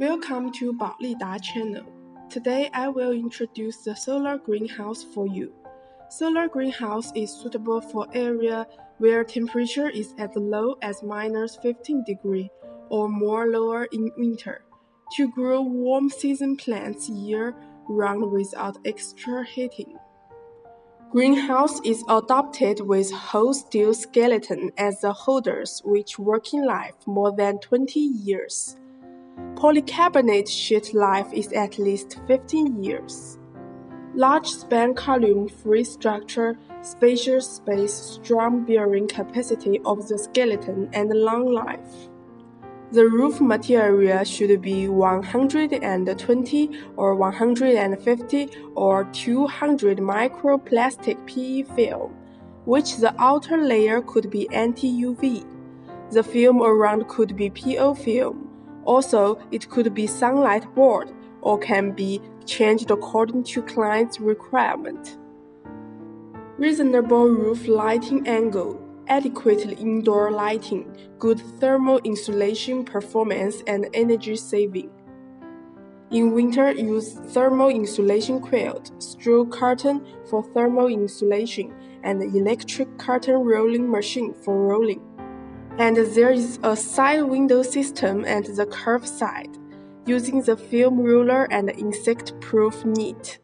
Welcome to 宝利达 channel. Today I will introduce the solar greenhouse for you. Solar greenhouse is suitable for area where temperature is as low as minus 15 degree or more lower in winter to grow warm season plants year round without extra heating. Greenhouse is adopted with whole steel skeleton as the holders which working life more than 20 years. Polycarbonate sheet life is at least 15 years. Large span column free structure, spacious space, strong bearing capacity of the skeleton, and long life. The roof material should be 120 or 150 or 200 microplastic PE film, which the outer layer could be anti-UV. The film around could be PO film. Also, it could be sunlight board or can be changed according to client's requirement. Reasonable roof lighting angle, adequate indoor lighting, good thermal insulation performance and energy saving. In winter, use thermal insulation quilt, straw curtain for thermal insulation, and electric curtain rolling machine for rolling and there is a side window system at the curve side, using the film ruler and insect-proof net.